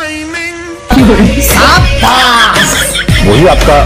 वही आपका